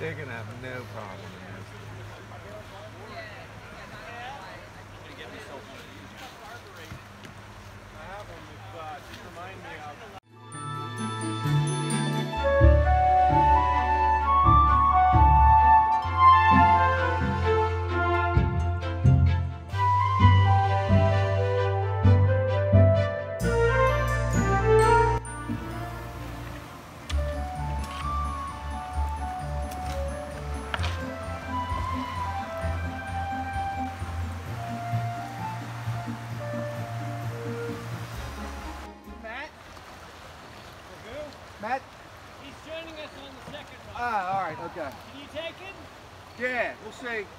They're gonna have no problem. Okay. Can you take it? Yeah, we'll see.